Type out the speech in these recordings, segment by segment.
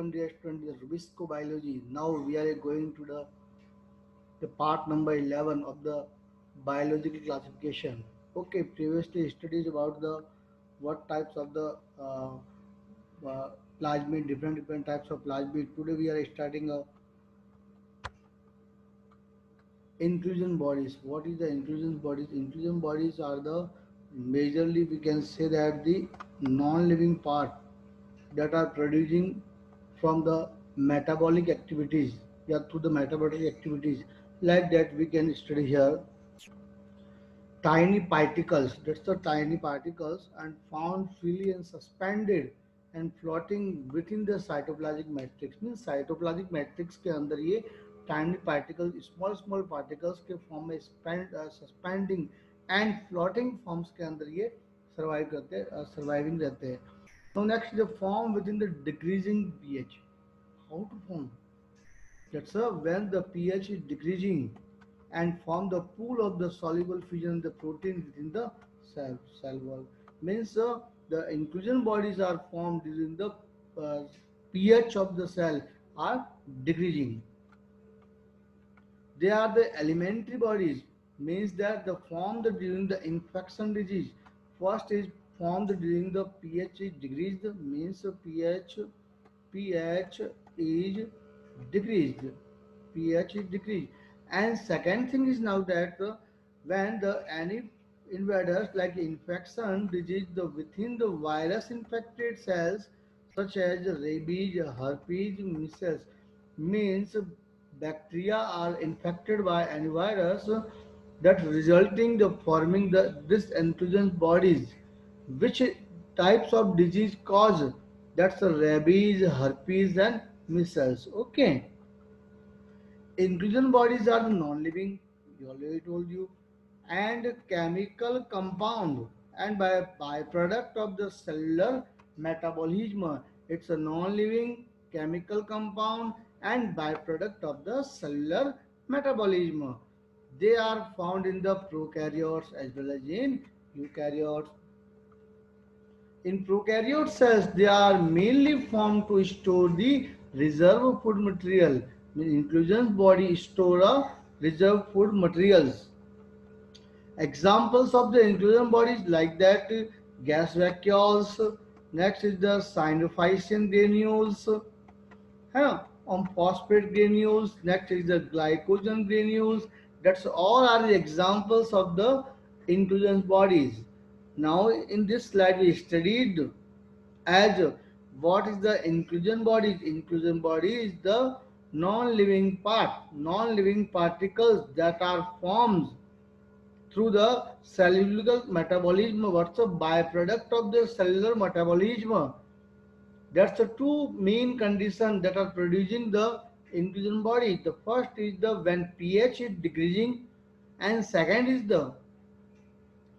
welcome dear student the Rubisco biology. Now we are going to the the part number 11 of the biological classification. Okay, previously studies about the what types of the uh, uh, plasmid, different different types of plasmid. Today we are starting a inclusion bodies. What is the inclusion bodies? Inclusion bodies are the majorly we can say that the non-living part that are producing from the metabolic activities yeah through the metabolic activities like that we can study here tiny particles that's the tiny particles and found freely and suspended and floating within the cytoplasmic matrix means cytoplasmic matrix के अंदर ये tiny particles small small particles के form में spend, uh, suspending and floating forms के अंदर ये survive करते हैं सर्वाइविंग रहते हैं now next the form within the decreasing pH. How to form? That's a, when the pH is decreasing and form the pool of the soluble fusion, the protein within the cell, cell wall. Means uh, the inclusion bodies are formed during the uh, pH of the cell are decreasing. They are the elementary bodies means that the form during the infection disease first is formed during the pH is decreased means pH pH is decreased pH is decreased and second thing is now that when the any invaders like infection disease the within the virus infected cells such as rabies herpes measles means bacteria are infected by any virus that resulting the forming the this inclusion bodies which types of disease cause? That's rabies herpes and measles. Okay. Inclusion bodies are non-living we already told you and chemical compound and by byproduct of the cellular metabolism. It's a non-living chemical compound and byproduct of the cellular metabolism. They are found in the prokaryotes as well as in eukaryotes. In prokaryote cells, they are mainly formed to store the reserve food material. Inclusion body store a reserve food materials. Examples of the inclusion bodies like that gas vacuoles. Next is the cyanophycin granules. Huh? On phosphate granules. Next is the glycogen granules that's all are the examples of the inclusion bodies. Now in this slide we studied as what is the inclusion body. Inclusion body is the non-living part, non-living particles that are formed through the cellular metabolism. What's a byproduct of the cellular metabolism? That's the two main conditions that are producing the inclusion body. The first is the when pH is decreasing and second is the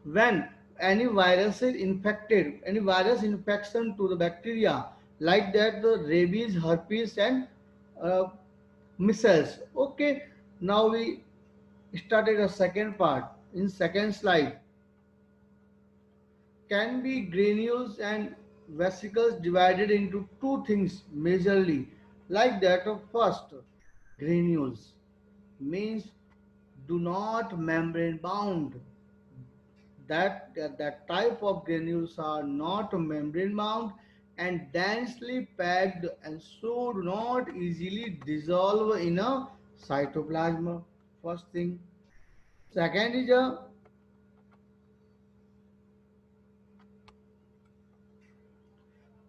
when any virus is infected, any virus infection to the bacteria like that the rabies, herpes and uh, measles. Okay, now we started a second part in second slide. Can be granules and vesicles divided into two things majorly like that of first granules means do not membrane bound that, that that type of granules are not membrane bound and densely packed and so not easily dissolve in a cytoplasm. First thing. Second is a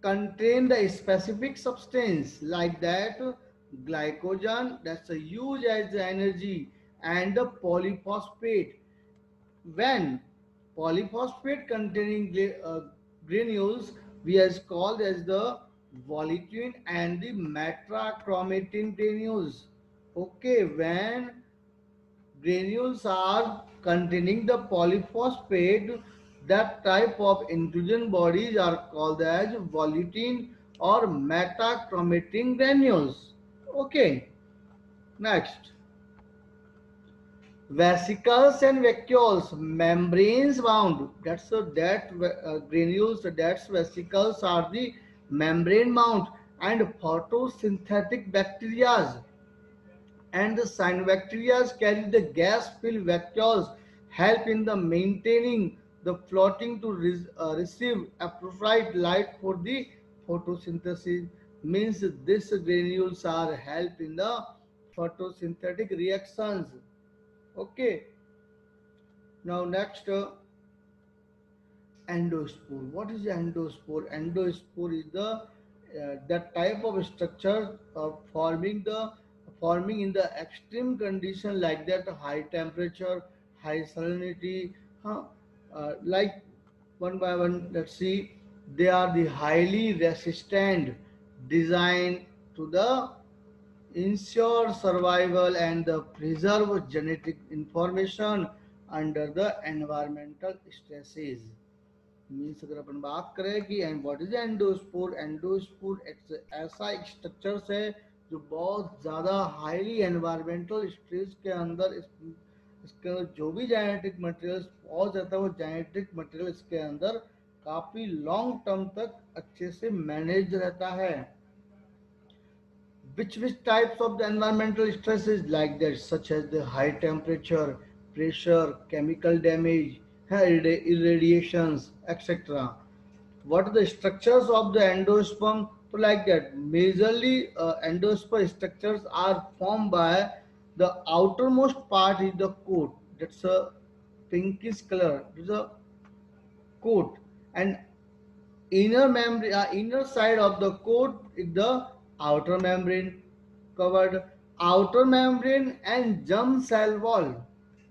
contain the specific substance like that glycogen that's a huge as energy and the polyphosphate. When polyphosphate containing uh, granules we as called as the volutin and the metachromatin granules okay when granules are containing the polyphosphate that type of inclusion bodies are called as volutin or metachromatin granules. Okay. Next. Vesicles and vacuoles, membranes bound. That's so that uh, granules, that's vesicles are the membrane bound and photosynthetic bacteria and the cyanobacteria carry the gas-filled vacuoles, help in the maintaining the floating to re uh, receive appropriate light for the photosynthesis. Means these granules are help in the photosynthetic reactions. Okay. Now next. Uh, endospore. What is endospore? Endospore is the uh, that type of structure forming the forming in the extreme condition like that high temperature, high salinity, huh? uh, like one by one. Let's see. They are the highly resistant, design to the ensure survival and the preserve genetic information under the environmental stresses. Means अगर अपन बात करें कि and what is endospore endospore ऐसा एक structure है जो बहुत ज़्यादा हाईली एनवायरमेंटल स्ट्रेस के अंदर इस, इसके अंदर जो भी जेनेटिक मटेरियल बहुत है वो जेनेटिक मटेरियल इसके अंदर काफ़ी लॉन्ग टर्म तक अच्छे से मैनेज रहता है। Which which types of the environmental stresses like that such as the high temperature pressure chemical damage irradiations, etc. What are the structures of the endosperm? So like that, majorly uh, endosperm structures are formed by the outermost part is the coat. That's a pinkish color. It's a coat, and inner membrane, uh, inner side of the coat is the outer membrane covered. Outer membrane and germ cell wall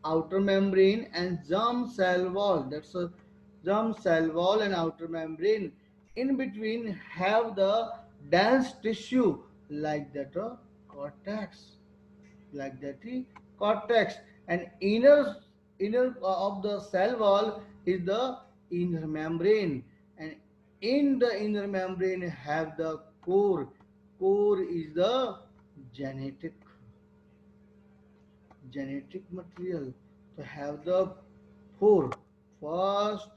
outer membrane and germ cell wall. That's a germ cell wall and outer membrane. In between have the dense tissue like that uh, cortex, like that uh, cortex. And inner inner uh, of the cell wall is the inner membrane, and in the inner membrane have the core. Core is the genetic genetic material. To have the four first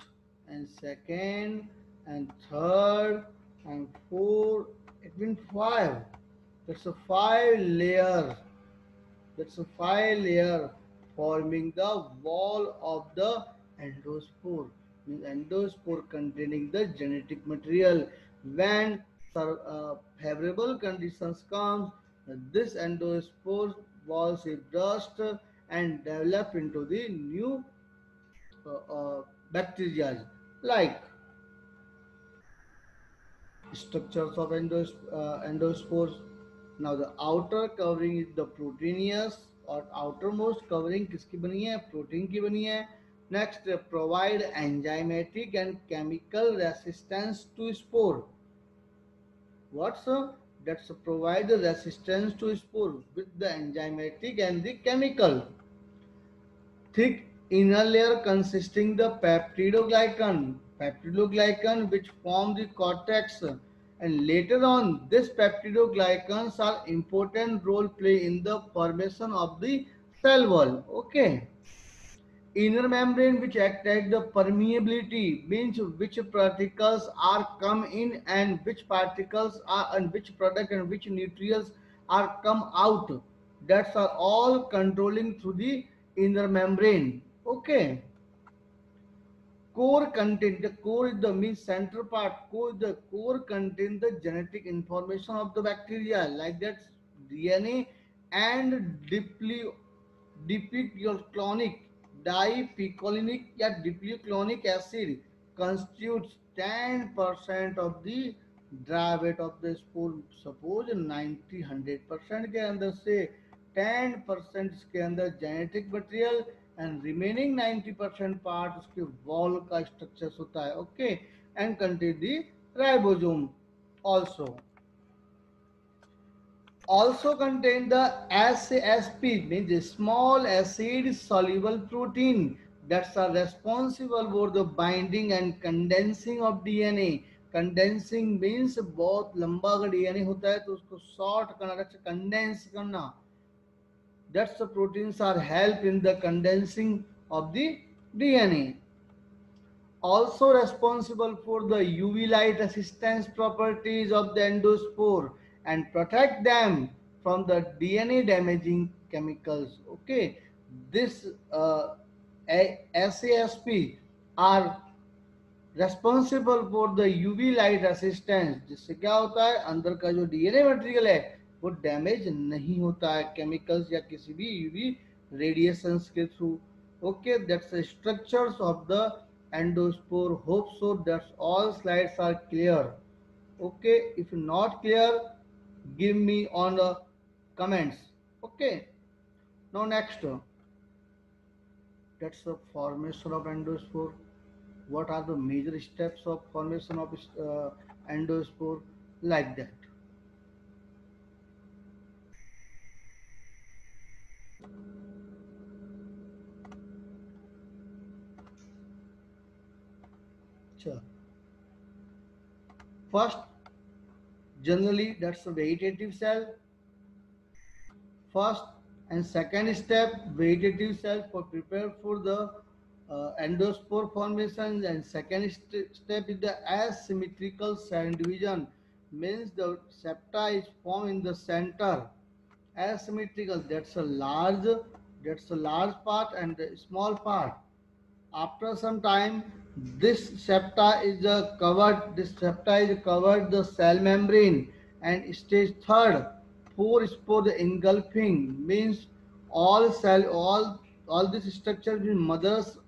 and second and third and four it means five. That's a five layer that's a five layer forming the wall of the endospore. Means endospore containing the genetic material. When uh, favorable conditions comes this endospore walls is burst and develop into the new uh, uh, bacteria like structures of endos, uh, endospores. Now the outer covering is the proteinous और outermost covering किसकी बनी है protein की बनी है next provide enzymatic and chemical resistance to what's that provide the resistance to spore with the enzymatic and the chemical. Thick inner layer consisting the peptidoglycan, peptidoglycan which form the cortex and later on this peptidoglycans are important role play in the formation of the cell wall. Okay inner membrane which act as the permeability means which particles are come in and which particles are and which product and which nutrients are come out. That's are all controlling through the inner membrane. Okay. Core content the core is the means center part. Core the core contain the genetic information of the bacteria. Like that dna and deeply deeply your clonic dipicolinic या dipyclonic acid constitutes 10% of the dry weight of the spool suppose 90 100 percent के अंदर से 10 percent इसके अंदर genetic material and remaining 90 percent part उसके wall का structure होता है okay and contain the ribosome also also contain the SASP means small acid soluble protein that's are responsible for the binding and condensing of DNA. Condensing means बहुत लंबा अगर DNA होता है तो उसको short करना condense करना that's the proteins are help in the condensing of the DNA. also responsible for the UV light resistance properties of the endospore and protect them from the DNA damaging chemicals. Okay, this uh, SASP are responsible for the UV light resistance जिससे क्या होता है अंदर का जो DNA material है वो damage नहीं होता है केमिकल्स या किसी भी यूवी रेडिएशंस के through okay that's the structures of the endospore hope so that's all slides are clear okay if not clear give me on the comments. Okay. Now next. That's the formation of endospore. What are the major steps of formation of uh, endospore? Like that. Sure. First, generally that's a vegetative cell. First and second step, vegetative cell for prepare for the uh, endospore formation and second st step is the asymmetrical cell division means the septa is formed in the center asymmetrical that's a large that's a large part and a small part after some time this septa is covered this septa is covered the cell membrane and stage third forespore engulfing means all cell all all this structure in mother's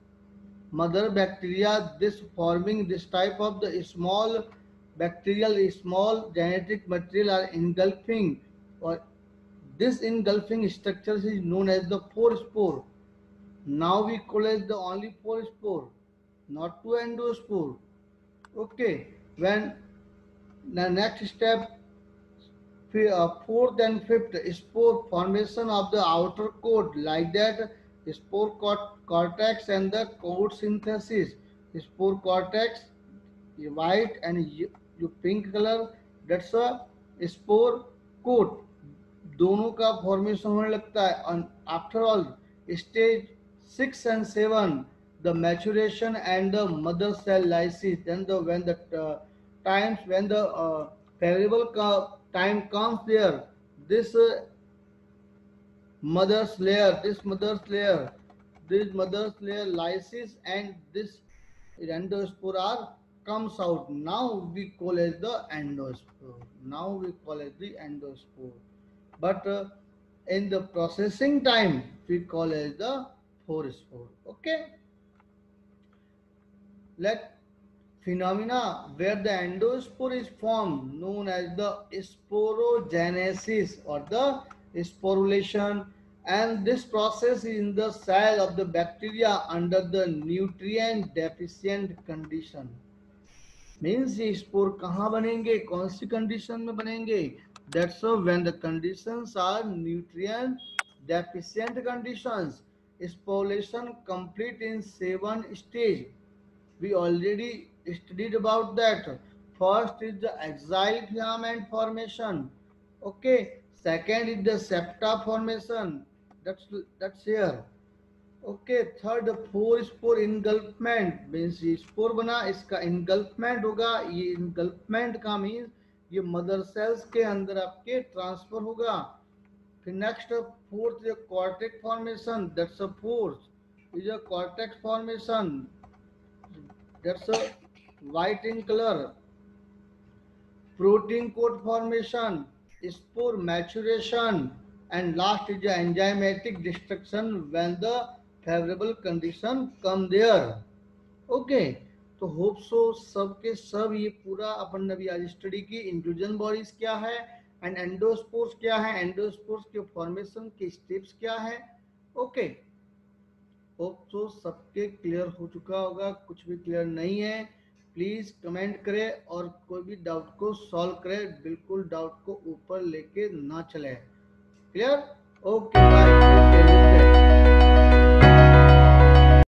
mother bacteria this forming this type of the small bacterial small genetic material are engulfing or this engulfing structure is known as the forespore. Now we call it the only forespore not to endospore. Okay, when the next step, uh, fourth and fifth spore formation of the outer coat like that spore cortex and the coat synthesis spore cortex white and you pink color that's a spore coat दोनों का formation होने लगता है after all stage six and seven the maturation and the mother cell lysis then the when the uh, times when the uh, favorable time comes there this uh, mother's layer this mother's layer this mother's layer lysis and this endospore comes out. Now we call it the endospore. Now we call it the endospore. But uh, in the processing time we call it the spore okay let phenomena where the endospore is formed known as the sporogenesis or the sporulation and this process is in the cell of the bacteria under the nutrient deficient condition means ये spore कहाँ बनेंगे कौन सी condition में बनेंगे that's so when the conditions are nutrient deficient conditions sporulation complete in seven stage we already studied about that. First is the axile filament formation. Okay. Second is the septa formation. That's that's here. Okay third four spore engulfment means ये spore बना, इसका इनगल्पमेंट होगा। ये इनगल्पमेंट का means ये mother cells के अंदर आपके ट्रांसफ़र होगा। फिर next fourth cortex formation that's a fourth is a cortex formation that's a white in color protein coat formation spore maturation and last is the enzymatic destruction when the favorable condition come there okay तो hope so सब के सब ये पूरा अपन ने भी आज study की इंक्लूजन बॉडीज क्या है एंड एंडोस्पोर्स क्या है एंडोस्पोर्स के फॉर्मेशन के स्टेप्स क्या है ओके okay. होप तो सबके क्लियर हो चुका होगा, कुछ भी क्लियर नहीं है। प्लीज़ कमेंट करें और कोई भी डाउट को सॉल्व करें, बिल्कुल डाउट को ऊपर लेके ना चले। Clear okay bye